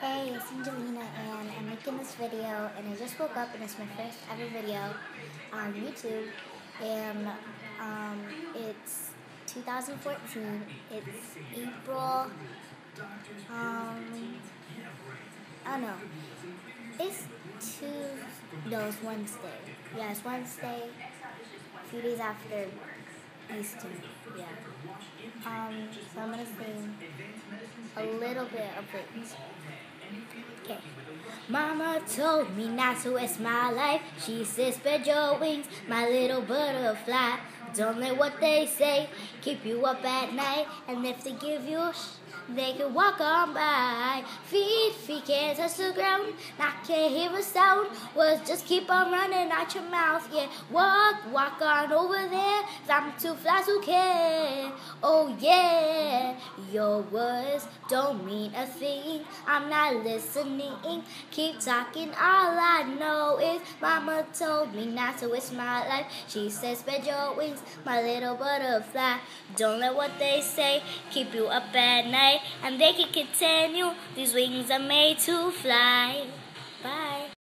Hey, it's Anjelina and I'm making this video and I just woke up and it's my first ever video on YouTube and um, it's 2014, it's April, um, I don't know, it's two, no, it's Wednesday, yeah, it's Wednesday, a few days after Easter, yeah. Um, so I'm gonna sing a little bit of it. Okay. Mama told me not to waste my life. She said, spread your wings, my little butterfly. Don't let what they say keep you up at night. And if they give you they can walk on by. Feet, feet can't touch the ground. I can't hear a sound. Words just keep on running out your mouth. Yeah, walk, walk on over there. I'm too fast to care. Oh yeah, your words don't mean a thing. I'm not listening. Keep talking. All I know Mama told me not to waste my life. She said, spread your wings, my little butterfly. Don't let what they say keep you up at night and they can continue. These wings are made to fly. Bye.